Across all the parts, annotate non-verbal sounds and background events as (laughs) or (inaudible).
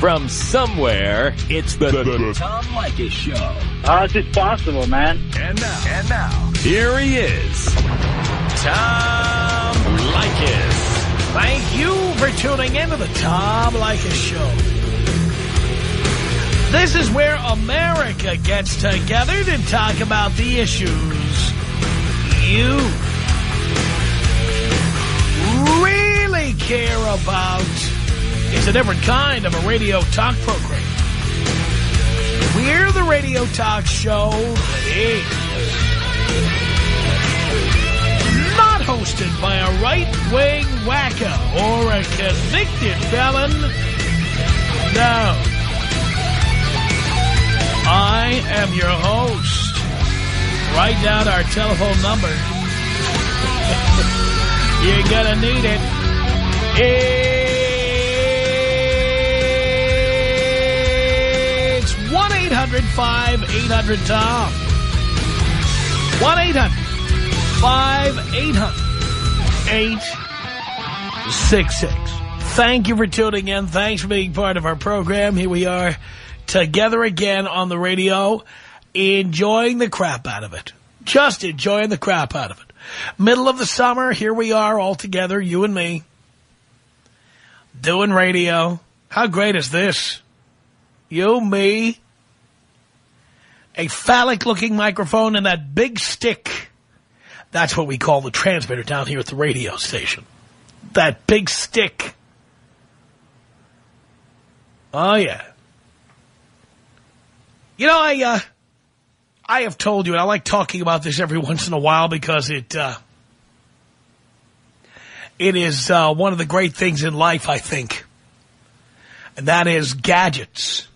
From somewhere, it's the, the, the Tom Leykis Show. Ah, How is this possible, man? And now, and now, here he is, Tom Leykis. Thank you for tuning in to the Tom Leykis Show. This is where America gets together to talk about the issues you really care about. It's a different kind of a radio talk program. We're the radio talk show that is not hosted by a right-wing wacko or a convicted felon. No. I am your host. Write down our telephone number. (laughs) You're gonna need it. It's 1-800-5800-TOM. 1-800-5800-866. Thank you for tuning in. Thanks for being part of our program. Here we are together again on the radio, enjoying the crap out of it. Just enjoying the crap out of it. Middle of the summer, here we are all together, you and me, doing radio. How great is this? You, me, a phallic-looking microphone, and that big stick. That's what we call the transmitter down here at the radio station. That big stick. Oh, yeah. You know, I, uh, I have told you, and I like talking about this every (laughs) once in a while because it, uh, it is uh, one of the great things in life, I think. And that is gadgets.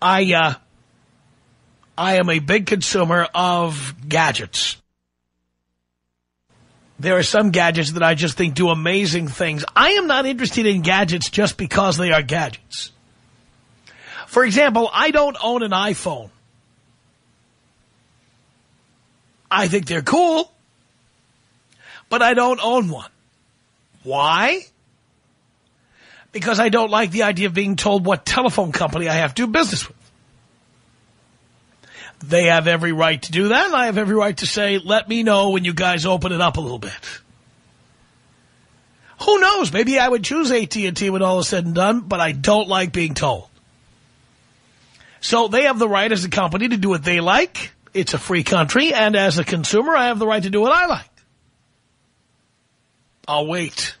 I, uh, I am a big consumer of gadgets. There are some gadgets that I just think do amazing things. I am not interested in gadgets just because they are gadgets. For example, I don't own an iPhone. I think they're cool, but I don't own one. Why? Because I don't like the idea of being told what telephone company I have to do business with. They have every right to do that, and I have every right to say, let me know when you guys open it up a little bit. Who knows? Maybe I would choose AT&T when all is said and done, but I don't like being told. So they have the right as a company to do what they like. It's a free country, and as a consumer, I have the right to do what I like. I'll wait.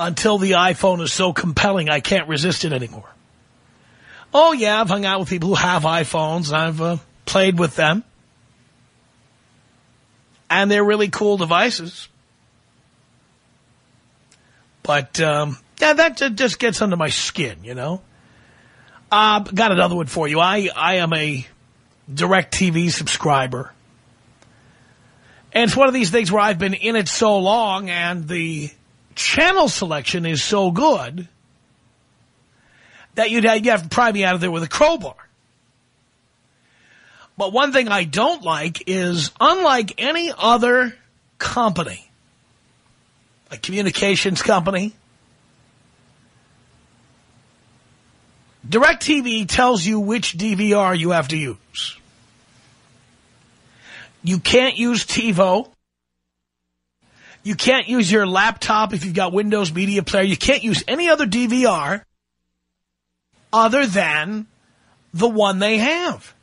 Until the iPhone is so compelling I can't resist it anymore. Oh, yeah, I've hung out with people who have iPhones, and I've uh, played with them. And they're really cool devices. But, um, yeah, that just gets under my skin, you know. Uh, got another one for you. I, I am a DirecTV subscriber. And it's one of these things where I've been in it so long and the channel selection is so good that you'd have, you have to pry me out of there with a crowbar. But one thing I don't like is, unlike any other company, a communications company, DirecTV tells you which DVR you have to use. You can't use TiVo. You can't use your laptop if you've got Windows Media Player. You can't use any other DVR other than the one they have.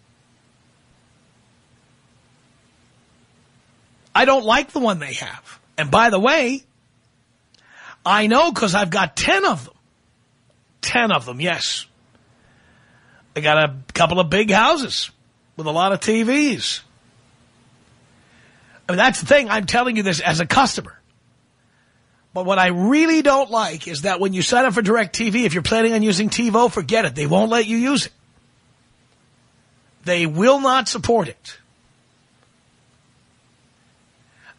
I don't like the one they have. And by the way, I know because I've got 10 of them. 10 of them, yes. I got a couple of big houses with a lot of TVs. I mean, that's the thing. I'm telling you this as a customer. But what I really don't like is that when you sign up for DirecTV, if you're planning on using TiVo, forget it. They won't let you use it. They will not support it.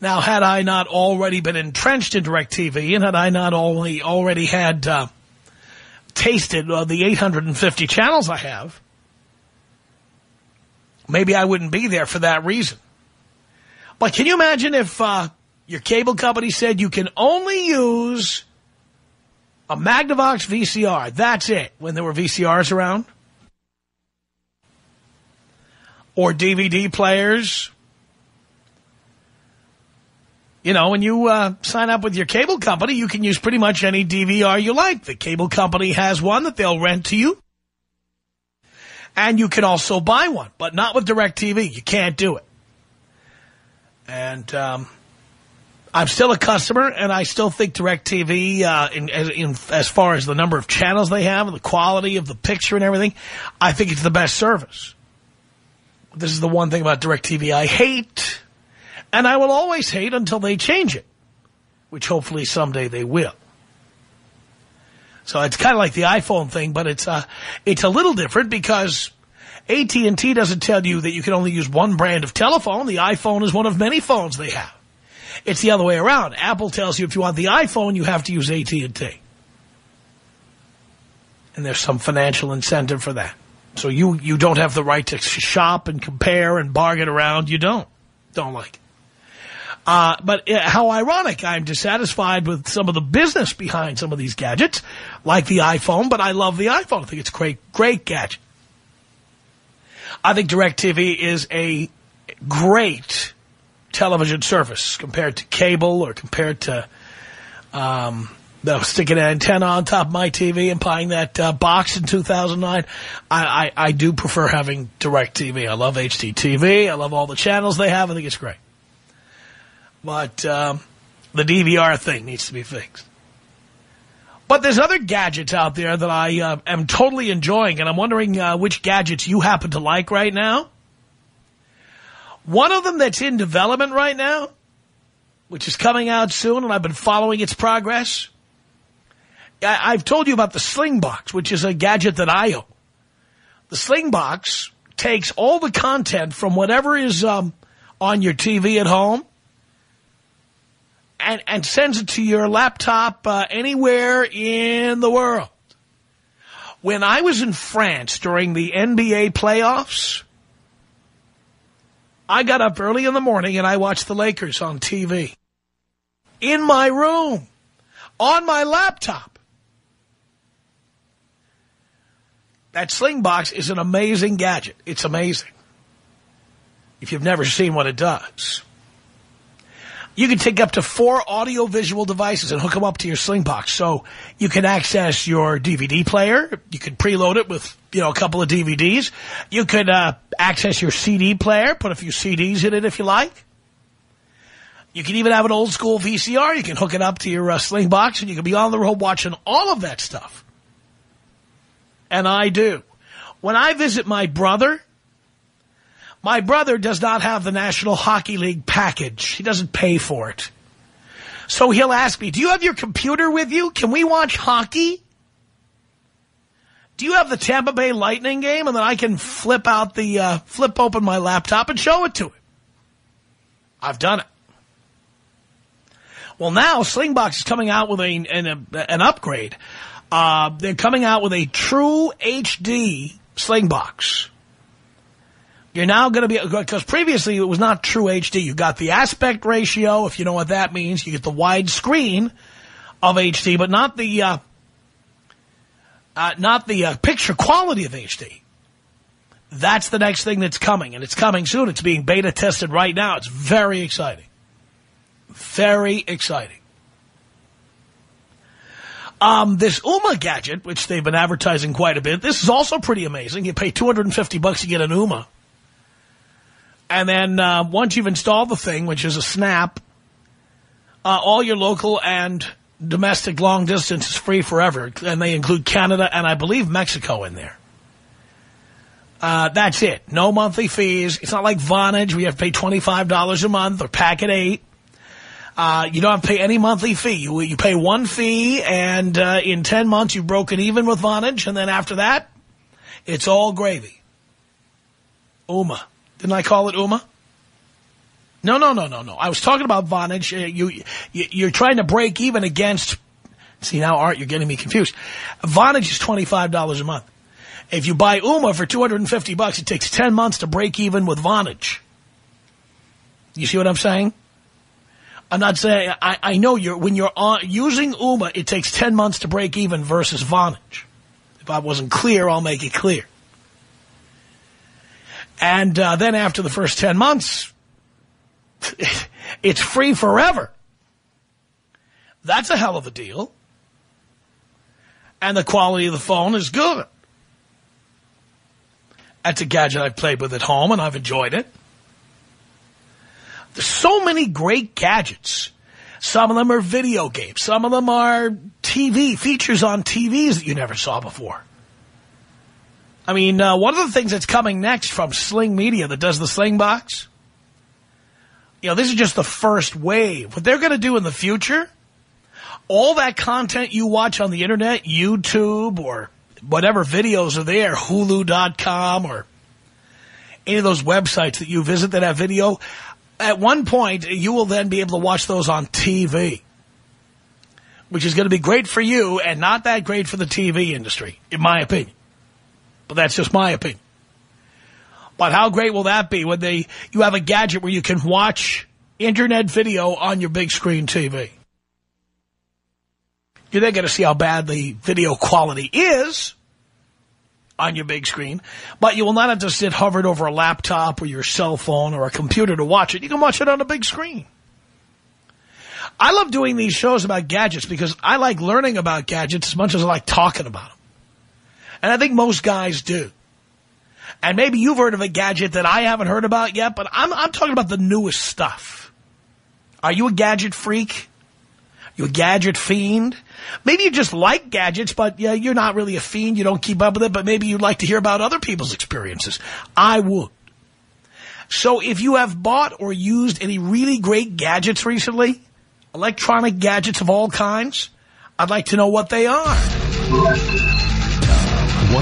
Now, had I not already been entrenched in DirecTV, and had I not only already had uh, tasted uh, the 850 channels I have, maybe I wouldn't be there for that reason. But can you imagine if uh, your cable company said you can only use A Magnavox VCR. That's it. When there were VCRs around. Or DVD players. You know, when you uh, sign up with your cable company, you can use pretty much any DVR you like. The cable company has one that they'll rent to you. And you can also buy one, but not with DirecTV. You can't do it. And um, I'm still a customer, and I still think DirecTV, uh, in, in, as far as the number of channels they have and the quality of the picture and everything, I think it's the best service. This is the one thing about DirecTV I hate, and I will always hate until they change it, which hopefully someday they will. So it's kind of like the iPhone thing, but it's uh, it's a little different because AT&T doesn't tell you that you can only use one brand of telephone. The iPhone is one of many phones they have. It's the other way around. Apple tells you if you want the iPhone, you have to use AT&T. And there's some financial incentive for that. So you, you don't have the right to shop and compare and bargain around. You don't. Don't like. Uh, but how ironic. I'm dissatisfied with some of the business behind some of these gadgets, like the iPhone, but I love the iPhone. I think it's a great, great gadget. I think DirecTV is a great television service compared to cable or compared to um, sticking an antenna on top of my TV and buying that uh, box in 2009. I, I, I do prefer having DirecTV. I love HDTV. I love all the channels they have. I think it's great. But um, the DVR thing needs to be fixed. But there's other gadgets out there that I uh, am totally enjoying, and I'm wondering uh, which gadgets you happen to like right now. One of them that's in development right now, which is coming out soon, and I've been following its progress. I I've told you about the Slingbox, which is a gadget that I own. The Slingbox takes all the content from whatever is um, on your TV at home and, and sends it to your laptop uh, anywhere in the world. When I was in France during the NBA playoffs, I got up early in the morning and I watched the Lakers on TV. In my room. On my laptop. That Slingbox is an amazing gadget. It's amazing. If you've never seen what it does. You can take up to four audio-visual devices and hook them up to your Slingbox. So you can access your DVD player. You can preload it with, you know, a couple of DVDs. You could uh, access your CD player, put a few CDs in it if you like. You can even have an old school VCR. You can hook it up to your uh, Slingbox and you can be on the road watching all of that stuff. And I do. When I visit my brother my brother does not have the National Hockey League package. He doesn't pay for it. So he'll ask me, do you have your computer with you? Can we watch hockey? Do you have the Tampa Bay Lightning game? And then I can flip out the, uh, flip open my laptop and show it to him. I've done it. Well, now Slingbox is coming out with a, an, an upgrade. Uh, they're coming out with a true HD Slingbox. You're now going to be, because previously it was not true HD. You got the aspect ratio, if you know what that means. You get the wide screen of HD, but not the, uh, uh, not the uh, picture quality of HD. That's the next thing that's coming, and it's coming soon. It's being beta tested right now. It's very exciting. Very exciting. Um, this Ooma gadget, which they've been advertising quite a bit, this is also pretty amazing. You pay 250 bucks to get an Ooma. And then uh, once you've installed the thing, which is a snap, uh, all your local and domestic long distance is free forever. And they include Canada and I believe Mexico in there. Uh, that's it. No monthly fees. It's not like Vonage where you have to pay $25 a month or Packet 8. Uh, you don't have to pay any monthly fee. You, you pay one fee, and uh, in 10 months you've broken even with Vonage, and then after that, it's all gravy. Ooma. Didn't I call it Ooma? No, no, no, no, no. I was talking about Vonage. Uh, you, you, are trying to break even against... See, now, Art, you're getting me confused. Vonage is $25 a month. If you buy Ooma for 250 bucks, it takes 10 months to break even with Vonage. You see what I'm saying? I'm not saying, I, I know you're, when you're on, using Ooma, it takes 10 months to break even versus Vonage. If I wasn't clear, I'll make it clear. And uh, then after the first 10 months, (laughs) it's free forever. That's a hell of a deal. And the quality of the phone is good. That's a gadget I've played with at home, and I've enjoyed it. There's so many great gadgets. Some of them are video games. Some of them are TV, features on TVs that you never saw before. I mean, uh, one of the things that's coming next from Sling Media that does the Sling box, you know, this is just the first wave. What they're going to do in the future, all that content you watch on the Internet, YouTube or whatever videos are there, Hulu.com or any of those websites that you visit that have video, at one point, you will then be able to watch those on TV, which is going to be great for you and not that great for the TV industry, in my opinion. But that's just my opinion. But how great will that be when they you have a gadget where you can watch internet video on your big screen TV? You're then going to see how bad the video quality is on your big screen, but you will not have to sit hovered over a laptop or your cell phone or a computer to watch it. You can watch it on a big screen. I love doing these shows about gadgets because I like learning about gadgets as much as I like talking about them. And I think most guys do. And maybe you've heard of a gadget that I haven't heard about yet, but I'm, I'm talking about the newest stuff. Are you a gadget freak? You a gadget fiend? Maybe you just like gadgets, but yeah, you're not really a fiend. You don't keep up with it, but maybe you'd like to hear about other people's experiences. I would. So if you have bought or used any really great gadgets recently, electronic gadgets of all kinds, I'd like to know what they are.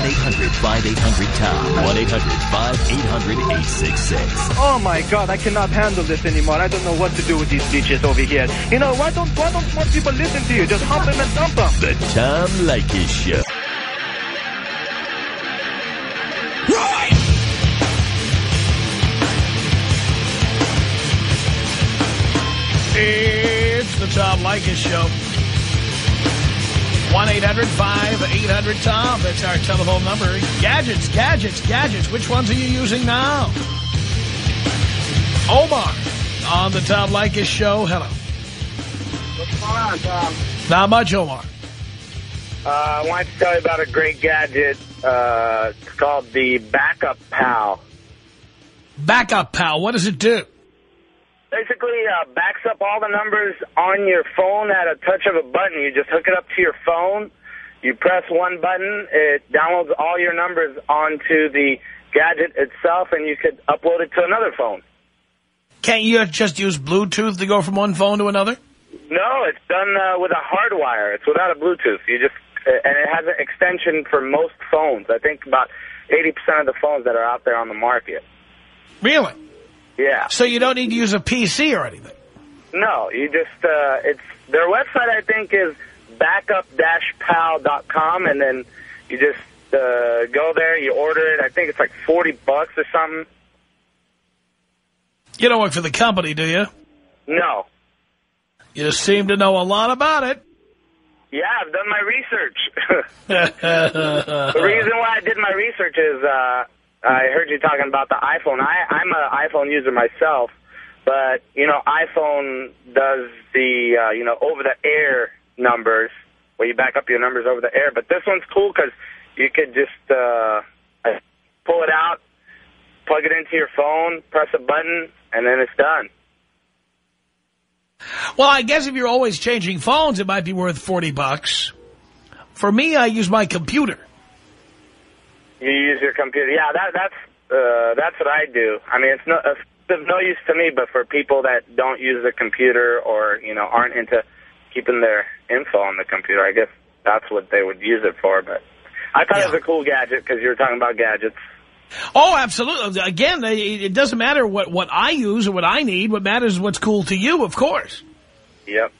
1-800-5800-TOM. 1-800-5800-866. Oh my god, I cannot handle this anymore. I don't know what to do with these bitches over here. You know, why don't why don't more people listen to you? Just hump them and dump them. The Tom Leykis Show. It's the Tom Leykis Show. 1-800-5800-TOM. That's our telephone number. Gadgets, gadgets, gadgets. Which ones are you using now? Omar on the Tom Leykis Show. Hello. What's going on, Tom? Not much, Omar. Uh, I wanted to tell you about a great gadget. Uh, it's called the Backup Pal. Backup Pal. What does it do? Basically, uh, backs up all the numbers on your phone at a touch of a button. You just hook it up to your phone. You press one button. It downloads all your numbers onto the gadget itself, and you could upload it to another phone. Can't you just use Bluetooth to go from one phone to another? No, it's done uh, with a hard wire. It's without a Bluetooth. You just uh, and it has an extension for most phones. I think about 80% of the phones that are out there on the market. Really? Yeah. So you don't need to use a PC or anything? No, you just, uh, it's, their website I think is backup-pal.com and then you just uh, go there, you order it. I think it's like 40 bucks or something. You don't work for the company, do you? No. You seem to know a lot about it. Yeah, I've done my research. (laughs) (laughs) the reason why I did my research is uh, I heard you talking about the iPhone. I, I'm an iPhone user myself, but, you know, iPhone does the, uh, you know, over-the-air numbers, where you back up your numbers over the air. But this one's cool because you could just uh, pull it out, plug it into your phone, press a button, and then it's done. Well, I guess if you're always changing phones, it might be worth 40 bucks. For me, I use my computer. You use your computer. Yeah, that, that's uh, that's what I do. I mean, it's no, it's of no use to me, but for people that don't use the computer or, you know, aren't into keeping their info on the computer, I guess that's what they would use it for. But I thought it was a cool gadget because you were talking about gadgets. Oh, absolutely. Again, it doesn't matter what, what I use or what I need. What matters is what's cool to you, of course. Yep.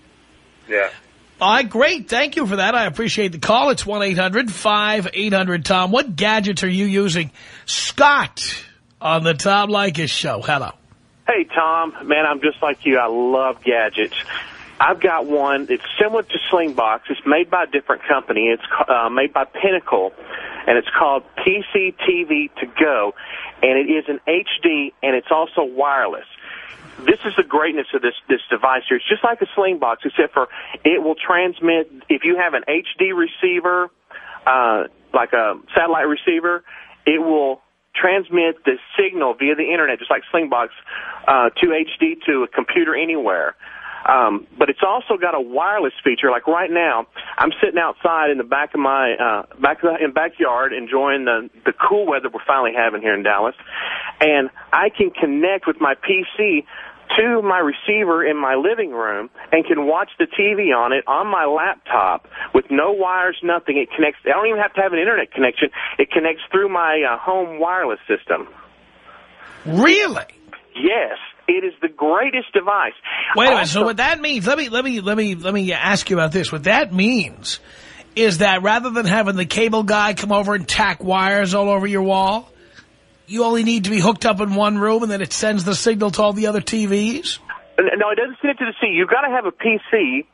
Yeah. All right, great. Thank you for that. I appreciate the call. It's 1-800-5800-TOM. What gadgets are you using? Scott on the Tom Leykis show. Hello. Hey, Tom. Man, I'm just like you. I love gadgets. I've got one. It's similar to Slingbox. It's made by a different company. It's uh, made by Pinnacle, and it's called PC TV to Go, and it is an HD, and it's also wireless. This is the greatness of this this device here. It's just like a Slingbox, except for it will transmit. If you have an HD receiver, uh, like a satellite receiver, it will transmit the signal via the internet, just like Slingbox, uh, to HD to a computer anywhere. Um, but it's also got a wireless feature. Like right now, I'm sitting outside in the back of my uh, back of the, in backyard enjoying the the cool weather we're finally having here in Dallas, and I can connect with my PC to my receiver in my living room and can watch the TV on it on my laptop with no wires, nothing. It connects. I don't even have to have an internet connection. It connects through my uh, home wireless system. Really? Yes, it is the greatest device. Wait a minute. So what that means? Let me let me let me let me ask you about this. What that means is that rather than having the cable guy come over and tack wires all over your wall, you only need to be hooked up in one room, and then it sends the signal to all the other TVs. No, it doesn't send it to the C. You've got to have a PC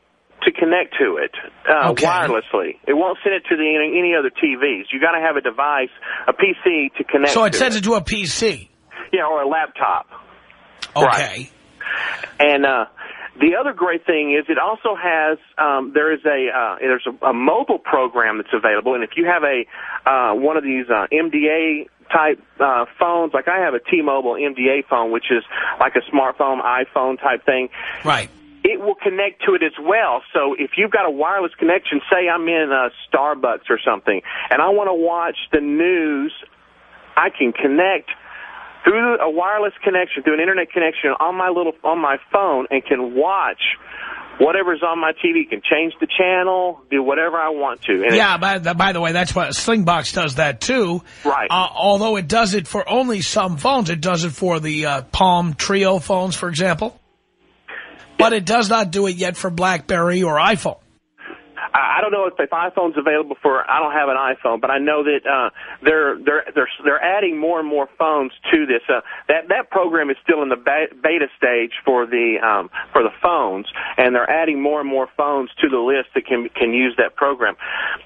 to connect to it uh, Okay. wirelessly. It won't send it to the any, any other TVs. You've got to have a device, a PC to connect. To. So it to sends it to a PC. yeah, or a laptop. Okay. Right. And uh, the other great thing is it also has um, there is a uh, there's a, a mobile program that's available, and if you have a uh, one of these uh, MDA type uh, phones, like I have a T-Mobile MDA phone, which is like a smartphone iPhone type thing. Right. It will connect to it as well. So if you've got a wireless connection, say I'm in a Starbucks or something, and I want to watch the news, I can connect through a wireless connection, through an internet connection on my little on my phone, and can watch whatever's on my TV. Can change the channel, do whatever I want to. And Yeah, by the, by the way, that's what Slingbox does that too. Right. Uh, although it does it for only some phones. It does it for the uh, Palm Treo phones, for example. But it does not do it yet for BlackBerry or iPhone. I don't know if, if iPhone's available for. I don't have an iPhone, but I know that uh, they're they're they're they're adding more and more phones to this. Uh, that that program is still in the beta stage for the um, for the phones, and they're adding more and more phones to the list that can can use that program.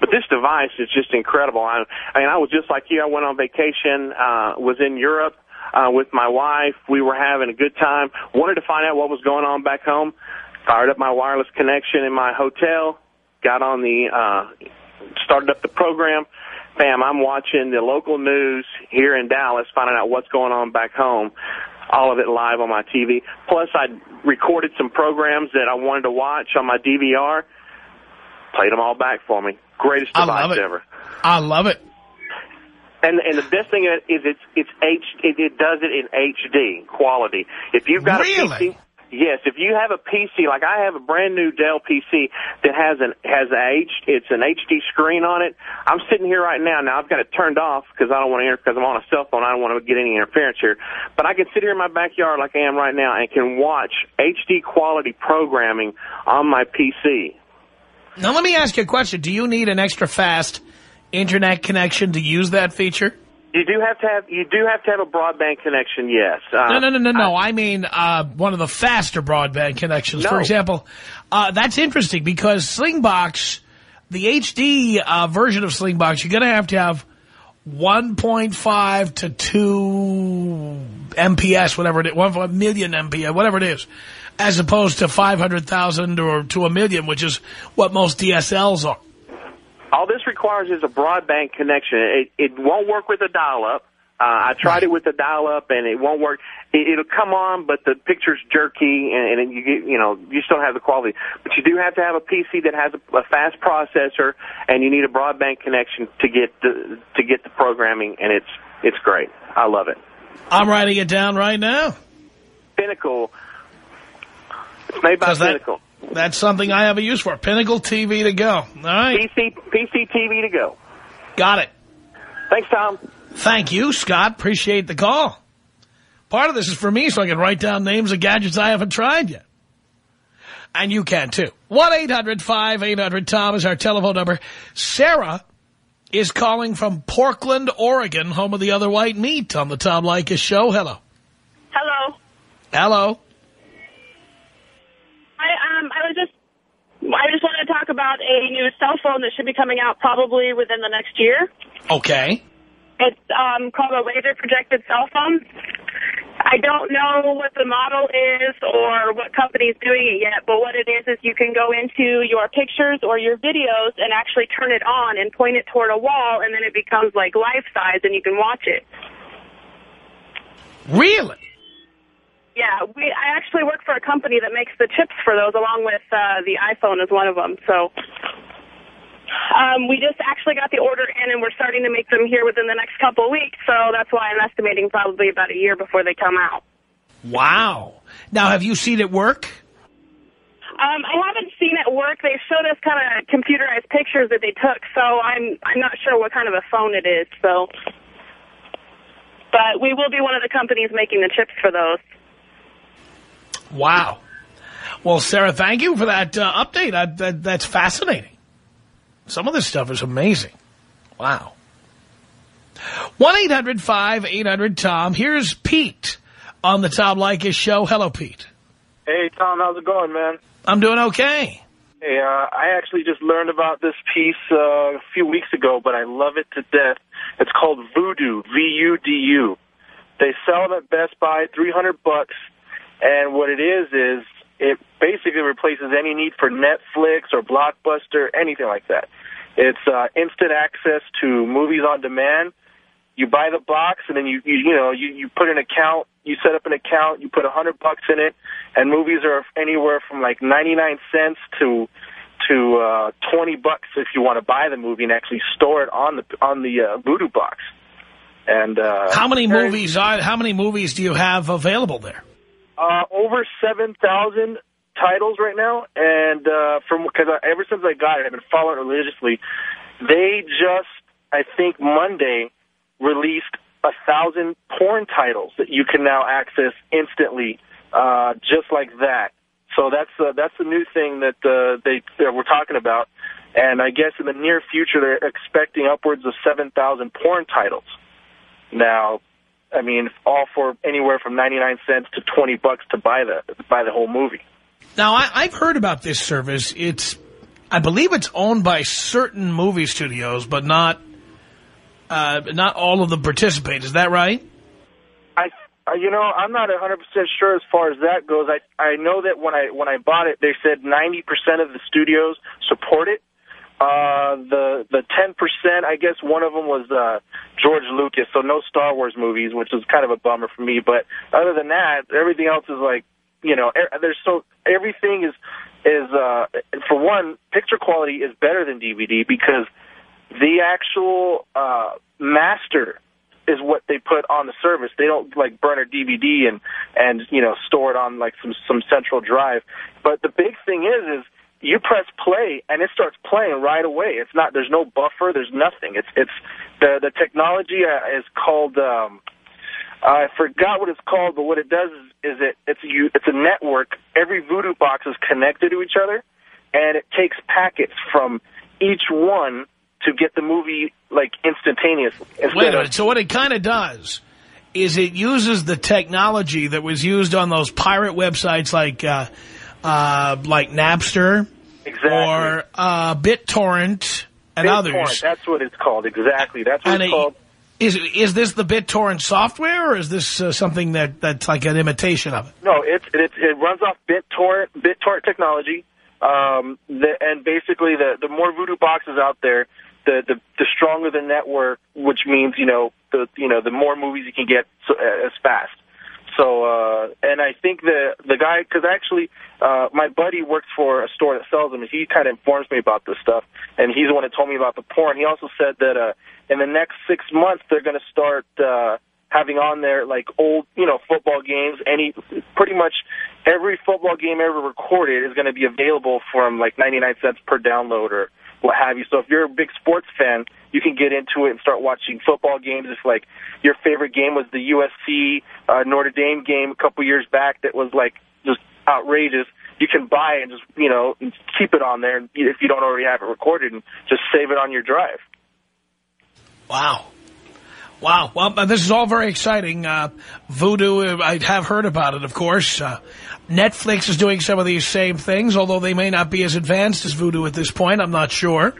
But this device is just incredible. I, I mean, I was just like you. I went on vacation, uh, was in Europe. Uh, with my wife, we were having a good time. Wanted to find out what was going on back home. Fired up my wireless connection in my hotel got on the uh started up the program bam i'm watching the local news here in dallas finding out what's going on back home all of it live on my tv plus i recorded some programs that i wanted to watch on my dvr played them all back for me greatest I device love it. ever I love it. and and the best thing is it's it's H it, it does it in HD quality. If you've got Really? a PC, yes. If you have a PC like I have a brand new Dell PC that has an has a H it's an HD screen on it. I'm sitting here right now. Now I've got it turned off because I don't want to because I'm on a cell phone. I don't want to get any interference here. But I can sit here in my backyard like I am right now and can watch HD quality programming on my PC. Now, let me ask you a question. Do you need an extra fast internet connection to use that feature? You do have to have you do have to have a broadband connection. Yes. Uh, No, no, no, no, no. I mean uh, one of the faster broadband connections. For example, uh, that's interesting because Slingbox, the HD uh, version of Slingbox, you're going to have to have 1.5 to 2 MPS, whatever it is, 1 million MPS, whatever it is, as opposed to 500,000 or to a million, which is what most DSLs are. All this requires is a broadband connection. It, it won't work with a dial-up. Uh, I tried it with the dial-up, and it won't work. It, it'll come on, but the picture's jerky, and, and you get, you know, you still have the quality. But you do have to have a PC that has a, a fast processor, and you need a broadband connection to get the to get the programming, and it's it's great. I love it. I'm writing it down right now. Pinnacle. It's made by Does that- Pinnacle. That's something I have a use for. Pinnacle TV to go. All right. PC PC TV to go. Got it. Thanks, Tom. Thank you, Scott. Appreciate the call. Part of this is for me so I can write down names of gadgets I haven't tried yet. And you can, too. 1-800-5800-TOM is our telephone number. Sarah is calling from Portland, Oregon, home of the other white meat on the Tom Leykis show. Hello. Hello. Hello. I um I was just I just wanted to talk about a new cell phone that should be coming out probably within the next year. Okay. It's um called a laser projected cell phone. I don't know what the model is or what company's doing it yet, but what it is is you can go into your pictures or your videos and actually turn it on and point it toward a wall, and then it becomes like life size, and you can watch it. Really? Yeah, we. I actually work for a company that makes the chips for those, along with uh, the iPhone is one of them. So um, we just actually got the order in, and we're starting to make them here within the next couple of weeks. So that's why I'm estimating probably about a year before they come out. Wow. Now, have you seen it work? Um, I haven't seen it work. They showed us kind of computerized pictures that they took, so I'm I'm not sure what kind of a phone it is. So, but we will be one of the companies making the chips for those. Wow. Well, Sarah, thank you for that uh, update. I, that, that's fascinating. Some of this stuff is amazing. Wow. 1-800-5800-TOM. Here's Pete on the Tom Leykis show. Hello, Pete. Hey, Tom, how's it going, man? I'm doing okay. Hey, uh, I actually just learned about this piece uh, a few weeks ago, but I love it to death. It's called Vudu, V-U-D-U. They sell them at Best Buy, 300 bucks, and what it is is it basically replaces any need for Netflix or Blockbuster, anything like that. It's uh, instant access to movies on demand. You buy the box, and then you you, you know you, you put an account. You set up an account. You put a hundred bucks in it, and movies are anywhere from like ninety nine cents to to uh, twenty bucks if you want to buy the movie and actually store it on the on the uh, Vudu box. And uh, How many movies are? How many movies do you have available there? Uh, over 7,000 titles right now, and uh, from because ever since I got it, I've been following it religiously. They just, I think, Monday released a thousand porn titles that you can now access instantly, uh, just like that. So that's uh, that's the new thing that uh, they that we're talking about, and I guess in the near future they're expecting upwards of 7,000 porn titles. Now, I mean, all for anywhere from 99 cents to 20 bucks to buy the buy the whole movie. Now, I, I've heard about this service. It's, I believe it's owned by certain movie studios, but not, uh, not all of them participate. Is that right? I, you know, I'm not 100% sure as far as that goes. I I know that when I when I bought it, they said 90% of the studios support it. Uh, the the 10%, I guess one of them was uh, George Lucas, so no Star Wars movies, which is kind of a bummer for me. But other than that, everything else is like, you know, er, there's so everything is is uh, for one, picture quality is better than DVD because the actual uh, master is what they put on the service. They don't like burn a DVD and and you know store it on like some some central drive. But the big thing is is you press play and it starts playing right away. It's not there's no buffer, there's nothing. It's it's the the technology uh, is called um I forgot what it's called, but what it does is, is it it's you it's a network. Every Vudu box is connected to each other and it takes packets from each one to get the movie like instantaneously. Wait a minute. So what it kind of does is it uses the technology that was used on those pirate websites like uh, uh, like Napster Exactly. or uh, BitTorrent and BitTorrent, others. That's what it's called. Exactly. That's what And it's it- called. Is is this the BitTorrent software, or is this uh, something that that's like an imitation of it? No, it's it, it runs off BitTorrent BitTorrent technology, um, the, and basically the the more Vudu boxes out there, the, the the stronger the network, which means you know the you know the more movies you can get so, uh, as fast. So, uh, and I think the the guy, because actually, uh, my buddy works for a store that sells them, and he kind of informs me about this stuff. And he's the one that told me about the porn. He also said that uh, in the next six months, they're going to start uh, having on there like old, you know, football games. Any, pretty much every football game ever recorded is going to be available from like 99 cents per download or what have you. So if you're a big sports fan, you can get into it and start watching football games. If like your favorite game was the USC uh, Notre Dame game a couple years back that was like just outrageous, you can buy it and just you know keep it on there if you don't already have it recorded and just save it on your drive. Wow. Wow. Well, this is all very exciting. Uh, Vudu, uh, I have heard about it, of course. Uh, Netflix is doing some of these same things, although they may not be as advanced as Vudu at this point. I'm not sure.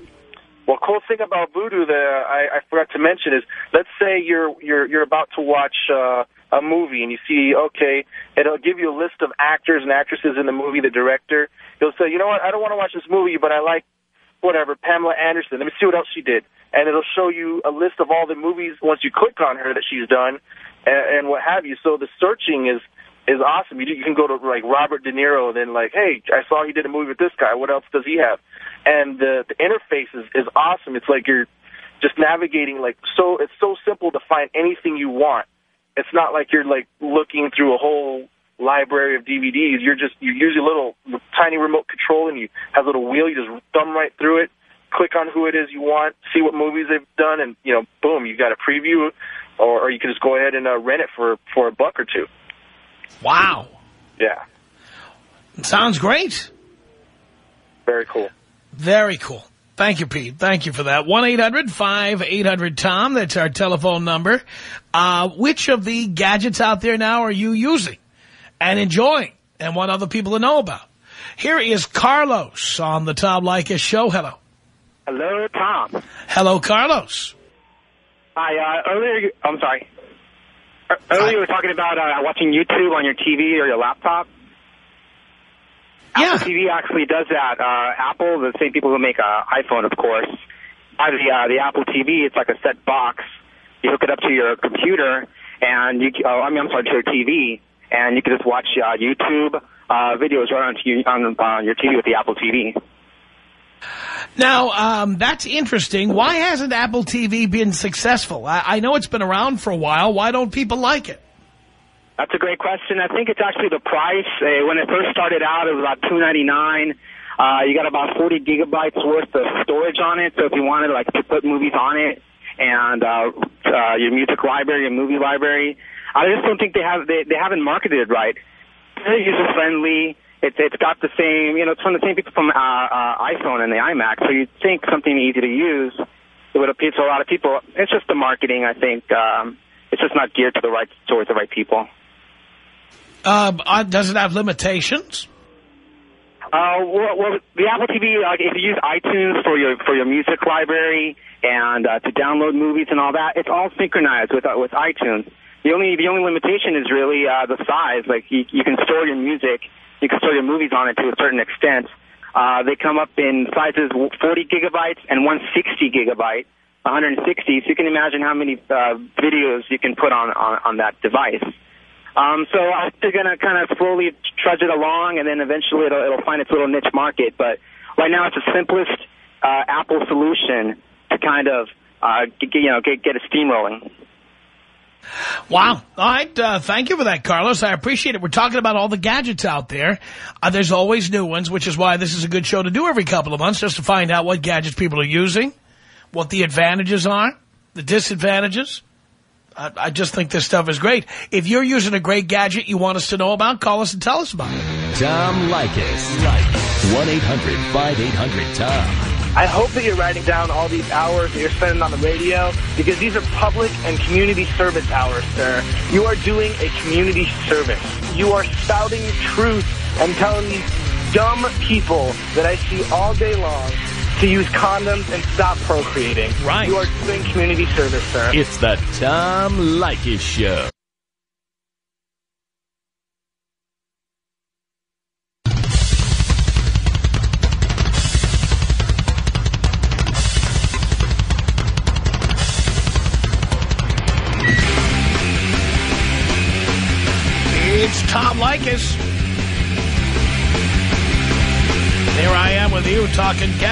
Well, cool thing about Vudu that I, I forgot to mention is, let's say you're you're you're about to watch uh, a movie and you see, okay, it'll give you a list of actors and actresses in the movie, the director. You'll say, you know what, I don't want to watch this movie, but I like whatever Pamela Anderson. Let me see what else she did, and it'll show you a list of all the movies once you click on her that she's done, and, and what have you. So the searching is is awesome. You, you can go to like Robert De Niro, and then like, hey, I saw he did a movie with this guy. What else does he have? And the the interface is is awesome. It's like you're just navigating like so. It's so simple to find anything you want. It's not like you're like looking through a whole library of DVDs. You're just you use a little tiny remote control, and you have a little wheel. You just thumb right through it, click on who it is you want, see what movies they've done, and you know, boom, you got a preview, or, or you can just go ahead and uh, rent it for for a buck or two. Wow. Yeah, Sounds great. very cool. Very cool. Thank you, Pete. Thank you for that. 1-800-5800-TOM. That's our telephone number. Uh, which of the gadgets out there now are you using and enjoying and want other people to know about? Here is Carlos on the Tom Leykis show. Hello. Hello, Tom. Hello, Carlos. Hi. Uh, earlier, I'm sorry. Uh, Earlier, you were talking about uh, watching YouTube on your TV or your laptop. Yeah. Apple TV actually does that. Uh, Apple, the same people who make uh, iPhone, of course, buy the uh, the Apple TV. It's like a set box. You hook it up to your computer, and you. Oh, I mean, I'm sorry, to your TV, and you can just watch uh, YouTube uh, videos right on uh, your TV with the Apple TV. Now, um, that's interesting. Why hasn't Apple TV been successful? I, I know it's been around for a while. Why don't people like it? That's a great question. I think it's actually the price. Uh, when it first started out, it was about two ninety nine. Uh, you got about 40 gigabytes worth of storage on it. So if you wanted like to put movies on it and uh, uh, your music library, your movie library, I just don't think they have they, they haven't marketed it right. It's very user friendly. It's it's got the same you know it's from the same people from uh, uh, iPhone and the iMac. So you'd think something easy to use. It would appeal to a lot of people. It's just the marketing. I think um, it's just not geared to the right towards the right people. Um, uh, does it have limitations? Uh, well, well, the Apple TV, like, if you use iTunes for your for your music library and uh, to download movies and all that, it's all synchronized with uh, with iTunes. The only the only limitation is really uh, the size. Like you, you can store your music, you can store your movies on it to a certain extent. Uh, they come up in sizes 40 gigabytes and 160 gigabyte, 160. So you can imagine how many uh, videos you can put on on, on that device. Um, so they're going to kind of slowly trudge it along, and then eventually it'll, it'll find its little niche market. But right now, it's the simplest uh, Apple solution to kind of uh, get, you know get get a steamrolling. Wow. All right. Uh, thank you for that, Carlos. I appreciate it. We're talking about all the gadgets out there. Uh, there's always new ones, which is why this is a good show to do every couple of months, just to find out what gadgets people are using, what the advantages are, the disadvantages. I, I just think this stuff is great. If you're using a great gadget you want us to know about, call us and tell us about it. Tom Leykis. 1-800-5800-TOM. I hope that you're writing down all these hours that you're spending on the radio because these are public and community service hours, sir. You are doing a community service. You are spouting truth and telling these dumb people that I see all day long to use condoms and stop procreating. Right. You are doing community service, sir. It's the Tom Leykis Show.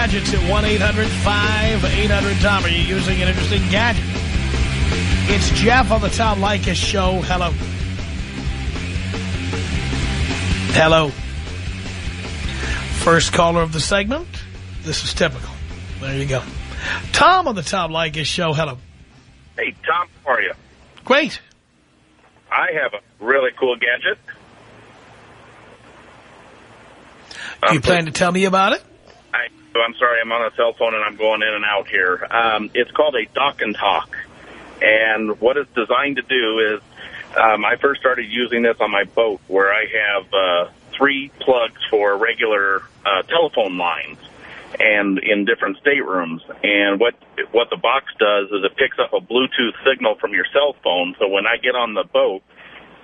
Gadgets at 1-800-5800-TOM. Are you using an interesting gadget? It's Jeff on the Tom Leykis Show. Hello. Hello. First caller of the segment. This is typical. There you go. Tom on the Tom Leykis Show. Hello. Hey, Tom, how are you? Great. I have a really cool gadget. Do you um, plan to tell me about it? I, I'm sorry, I'm on a cell phone and I'm going in and out here. Um, it's called a Dock and Talk. And what it's designed to do is, um, I first started using this on my boat where I have uh, three plugs for regular uh, telephone lines and in different staterooms. And what what the box does is it picks up a Bluetooth signal from your cell phone. So when I get on the boat,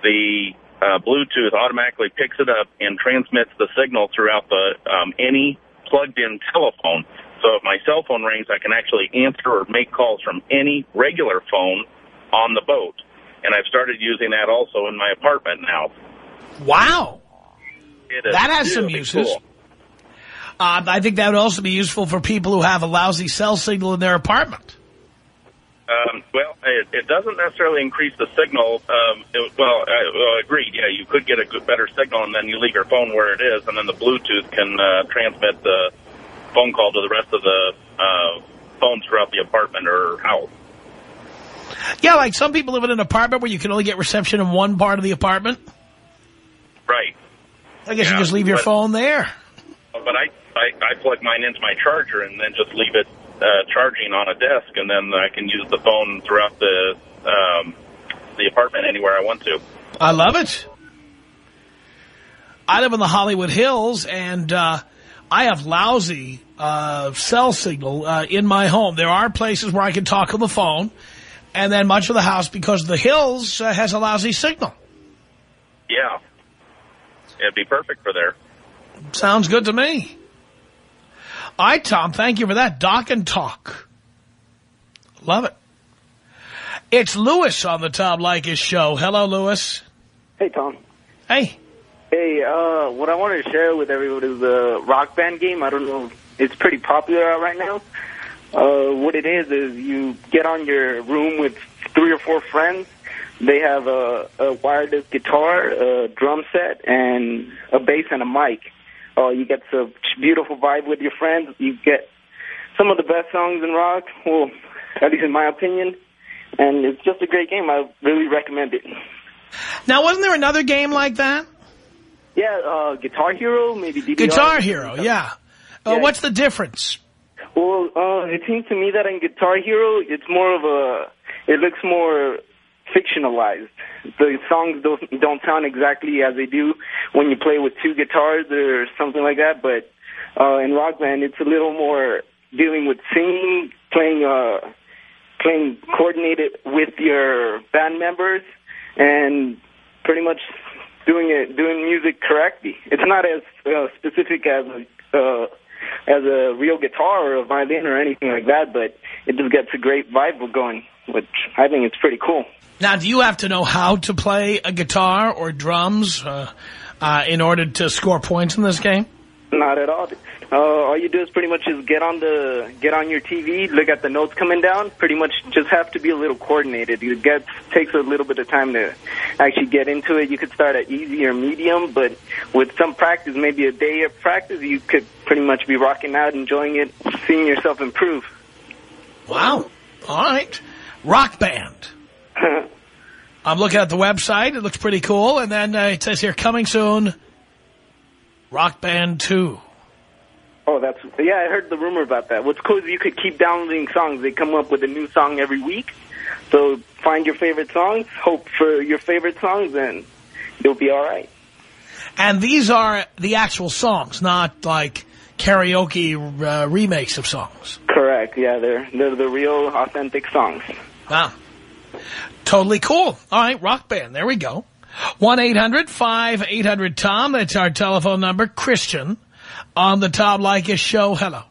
the uh, Bluetooth automatically picks it up and transmits the signal throughout the um, any plugged-in telephone. So if my cell phone rings, I can actually answer or make calls from any regular phone on the boat. And I've started using that also in my apartment now. Wow. That has some uses. cool. Uh, I think that would also be useful for people who have a lousy cell signal in their apartment. Um, well, it, it doesn't necessarily increase the signal. Um, it, well, uh, well, agreed. Yeah, you could get a good, better signal, and then you leave your phone where it is, and then the Bluetooth can uh, transmit the phone call to the rest of the uh, phones throughout the apartment or house. Yeah, like some people live in an apartment where you can only get reception in one part of the apartment. Right. I guess you just leave your but- phone there. But I, I, I plug mine into my charger and then just leave it uh, charging on a desk, and then I can use the phone throughout the um, the apartment anywhere I want to. I love it. I live in the Hollywood Hills, and uh, I have lousy uh, cell signal uh, in my home. There are places where I can talk on the phone, and then much of the house, because the hills, uh, has a lousy signal. Yeah. It'd be perfect for there. Sounds good to me. All right, Tom, thank you for that. Doc and Talk. Love it. It's Lewis on the Tom Leykis show. Hello, Lewis. Hey, Tom. Hey. Hey, uh, what I wanted to share with everybody is a rock band game. I don't know. It's pretty popular out right now. Uh, what it is is you get on your room with three or four friends. They have a, a wireless guitar, a drum set, and a bass and a mic. Uh, you get a beautiful vibe with your friends. You get some of the best songs in rock, well, at least in my opinion. And it's just a great game. I really recommend it. Now, wasn't there another game like that? Yeah, uh, Guitar Hero, maybe DDR. Guitar Hero, yeah. Uh, Yeah. What's the difference? Well, uh, it seems to me that in Guitar Hero, it's more of a, it looks more fictionalized. The songs don't don't sound exactly as they do when you play with two guitars or something like that. But uh, in Rock Band, it's a little more dealing with singing, playing uh, playing coordinated with your band members, and pretty much doing it doing music correctly. It's not as uh, specific as uh, as a real guitar or a violin or anything like that, but it just gets a great vibe going, which I think it's pretty cool. Now, do you have to know how to play a guitar or drums uh, uh, in order to score points in this game? Not at all. Uh, all you do is pretty much just get on the get on your TV, look at the notes coming down. Pretty much just have to be a little coordinated. It gets takes a little bit of time to actually get into it. You could start at easy or medium, but with some practice, maybe a day of practice, you could pretty much be rocking out, enjoying it, seeing yourself improve. Wow. All right. Rock Band. (laughs) I'm looking at the website. It looks pretty cool. And then uh, it says here, coming soon, Rock Band 2. Oh, that's yeah. I heard the rumor about that. What's cool is you could keep downloading songs. They come up with a new song every week. So find your favorite songs, hope for your favorite songs, and you'll be all right. And these are the actual songs, not like karaoke uh, remakes of songs. Correct. Yeah, they're they're the real authentic songs. Wow. Totally cool. All right, Rock Band. There we go. 1-800-5800-TOM. That's our telephone number. Christian on the Tom Leykis show. Hello.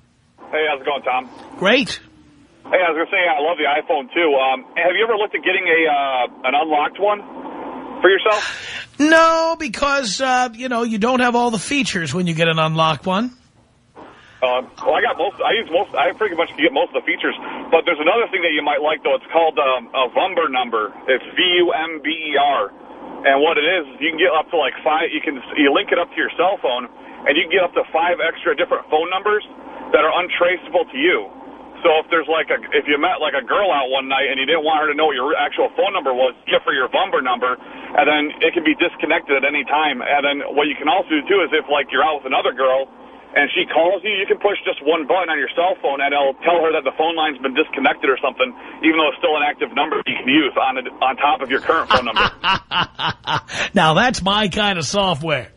Hey, how's it going, Tom? Great. Hey, I was gonna say I love the iPhone too. Um, have you ever looked at getting a uh, an unlocked one for yourself? No, because, uh, you know, you don't have all the features when you get an unlocked one. Uh, well, I got most. I use most. I pretty much get most of the features. But there's another thing that you might like though. It's called um, a Vumber number. It's V U M B E R. And what it is, you can get up to like five. You can you link it up to your cell phone, and you can get up to five extra different phone numbers that are untraceable to you. So if there's like a if you met like a girl out one night and you didn't want her to know what your actual phone number was, give her your Vumber number, and then it can be disconnected at any time. And then what you can also do too is if like you're out with another girl and she calls you, you can push just one button on your cell phone, and it'll tell her that the phone line's been disconnected or something, even though it's still an active number you can use on it, on top of your current phone number. (laughs) Now, that's my kind of software.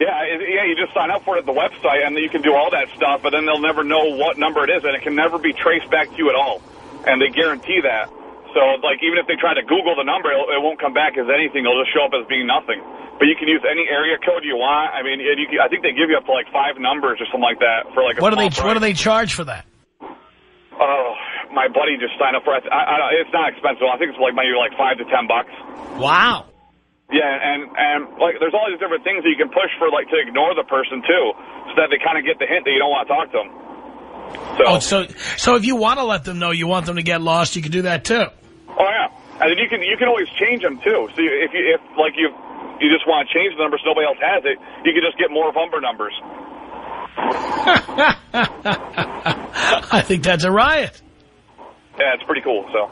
Yeah, it, yeah, you just sign up for it at the website, and then you can do all that stuff, but then they'll never know what number it is, and it can never be traced back to you at all. And they guarantee that. So, like, even if they try to Google the number, it, won't come back as anything. It'll just show up as being nothing. But you can use any area code you want. I mean, you can, I think they give you up to, like, five numbers or something like that for, like, a What do they small What do they charge for that? Oh, my buddy just signed up for it. I, I, it's not expensive. I think it's, like, maybe, like, five to ten bucks. Wow. Yeah, and and like there's all these different things that you can push for like to ignore the person too, so that they kind of get the hint that you don't want to talk to them. So, Oh, so so if you want to let them know you want them to get lost, you can do that too. Oh yeah, and then you can you can always change them too. So if you if like you you just want to change the numbers, nobody else has it, you can just get more Vumber numbers. (laughs) I think that's a riot. Yeah, it's pretty cool. So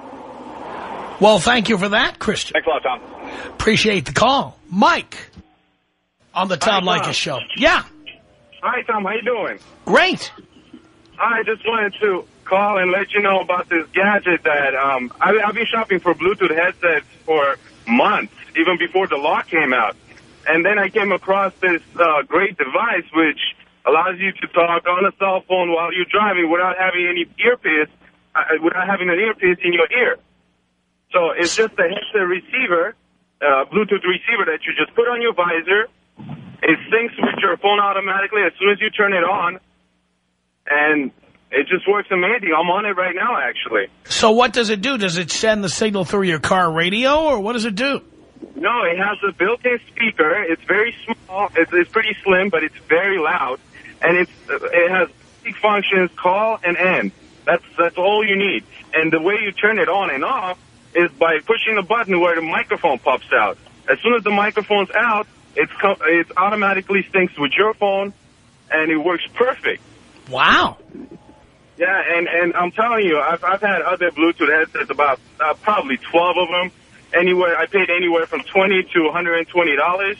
Well, thank you for that, Christian. thanks a lot, Tom. Appreciate the call. Mike, on the Tom Hi, Leykis show. Yeah, Hi, Tom. How you doing? great. I just wanted to call and let you know about this gadget that um, I, I've been shopping for Bluetooth headsets for months, even before the law came out. And then I came across this uh, great device which allows you to talk on a cell phone while you're driving without having any earpiece, uh, without having an earpiece in your ear. So it's just a headset receiver, uh, Bluetooth receiver that you just put on your visor. It syncs with your phone automatically as soon as you turn it on, and it just works amazing. I'm on it right now, actually. So what does it do? Does it send the signal through your car radio, or what does it do? No, it has a built-in speaker. It's very small. It's, it's pretty slim, but it's very loud, and it's uh, it has big functions: call and end. That's that's all you need. And the way you turn it on and off is by pushing the button where the microphone pops out. As soon as the microphone's out, it's it automatically syncs with your phone, and it works perfect. Wow. Yeah, and and I'm telling you, I've I've had other Bluetooth headsets, about uh, probably 12 of them. Anywhere I paid anywhere from 20 to 120 dollars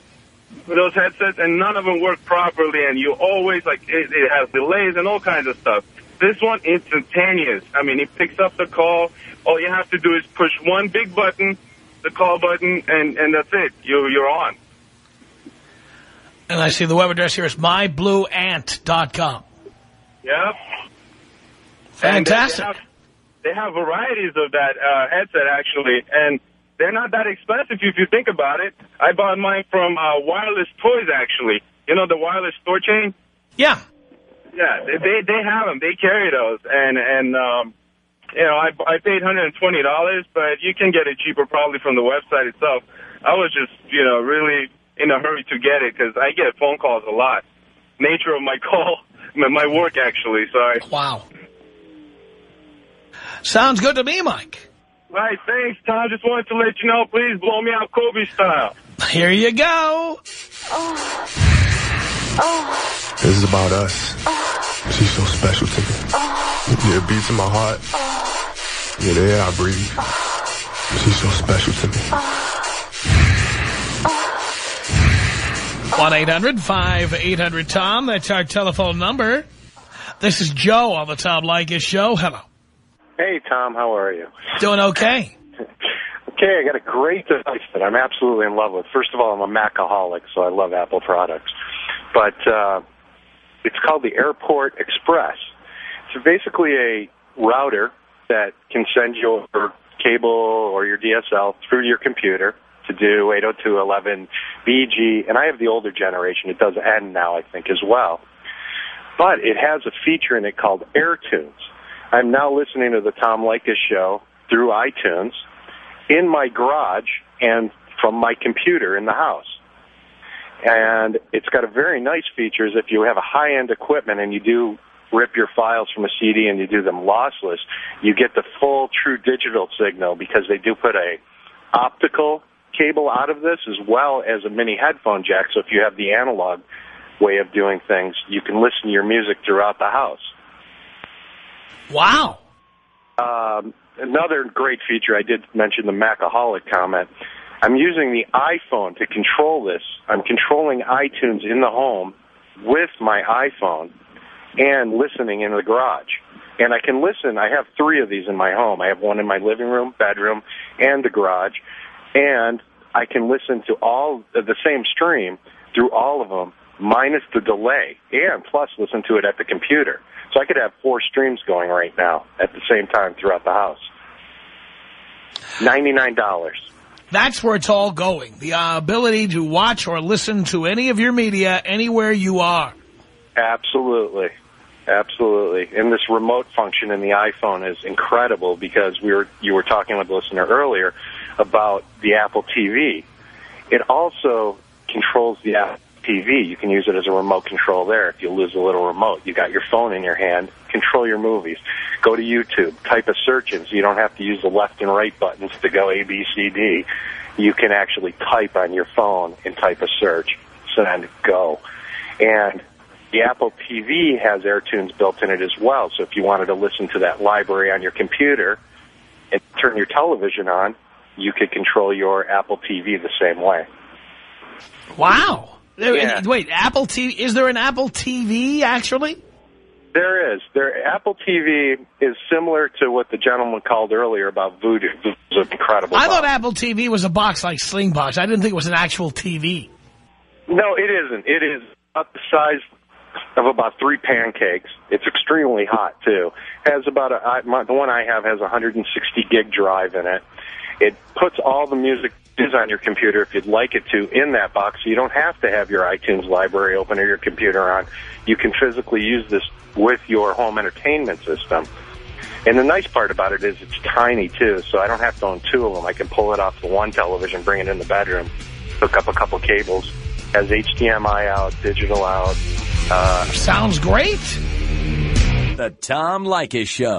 for those headsets, and none of them work properly. And you always like it, it has delays and all kinds of stuff. This one instantaneous. I mean, it picks up the call. All you have to do is push one big button, the call button, and and that's it. You you're on. And I see the web address here is myblueant.com. Yep. Fantastic. They have, they have varieties of that uh, headset, actually, and they're not that expensive if you think about it. I bought mine from uh, Wireless Toys, actually. You know the wireless store chain? Yeah. Yeah, they they, they have them. They carry those, and and um, you know I I paid hundred and twenty dollars, but you can get it cheaper probably from the website itself. I was just you know really in a hurry to get it because I get phone calls a lot. Nature of my (laughs) call, my my work actually. Sorry. Wow. Sounds good to me, Mike. Right, thanks, Tom. Just wanted to let you know, please blow me out Kobe style. Here you go. Oh. Oh. This is about us. Oh. She's so special to me. Oh. Yeah, it beats in my heart. Oh. Yeah, the air I breathe. Oh. She's so special to me. 1-800-5800-TOM. That's our telephone number. This is Joe on the Tom Leykis show. Hello. Hey, Tom, how are you? Doing okay. (laughs) Okay, I got a great device that I'm absolutely in love with. First of all, I'm a Macaholic, so I love Apple products. But uh, it's called the Airport Express. It's basically a router that can send your cable or your DSL through your computer to do 802.11bg, and I have the older generation. It does N now, I think, as well. But it has a feature in it called AirTunes. I'm now listening to the Tom Leykis show through iTunes in my garage and from my computer in the house. And it's got a very nice features if you have a high-end equipment and you do rip your files from a CD and you do them lossless, you get the full true digital signal because they do put a optical cable out of this as well as a mini headphone jack. So if you have the analog way of doing things, you can listen to your music throughout the house. Wow. Um, another great feature, I did mention the Macaholic comment. I'm using the iPhone to control this. I'm controlling iTunes in the home with my iPhone and listening in the garage. And I can listen. I have three of these in my home. I have one in my living room, bedroom, and the garage. And I can listen to all the same stream through all of them, minus the delay, and plus listen to it at the computer. So I could have four streams going right now at the same time throughout the house. $99. That's where it's all going. The uh, ability to watch or listen to any of your media anywhere you are. Absolutely. Absolutely. And this remote function in the iPhone is incredible because we were you were talking with the listener earlier about the Apple TV. It also controls the Apple TV. You can use it as a remote control there. If you lose a little remote, you got your phone in your hand, control your movies. Go to YouTube, type a search in so you don't have to use the left and right buttons to go A, B, C, D. You can actually type on your phone and type a search, send, go. And the Apple TV has AirTunes built in it as well. So if you wanted to listen to that library on your computer and turn your television on, you could control your Apple TV the same way. Wow. Yeah. Wait, Apple TV, is there an Apple TV actually? There is. There, Apple TV is similar to what the gentleman called earlier about Vudu. It was incredible. I thought Apple TV was a box like Slingbox. I didn't think it was an actual TV. No, it isn't. It is about the size of about three pancakes. It's extremely hot too. Has about a I, my, the one I have has a 160 gig drive in it. It puts all the music is on your computer if you'd like it to in that box. So you don't have to have your iTunes library open or your computer on. You can physically use this with your home entertainment system. And the nice part about it is it's tiny too, so I don't have to own two of them. I can pull it off the one television, bring it in the bedroom, hook up a couple cables, has HDMI out, digital out. Uh, Sounds great. The Tom Leykis Show.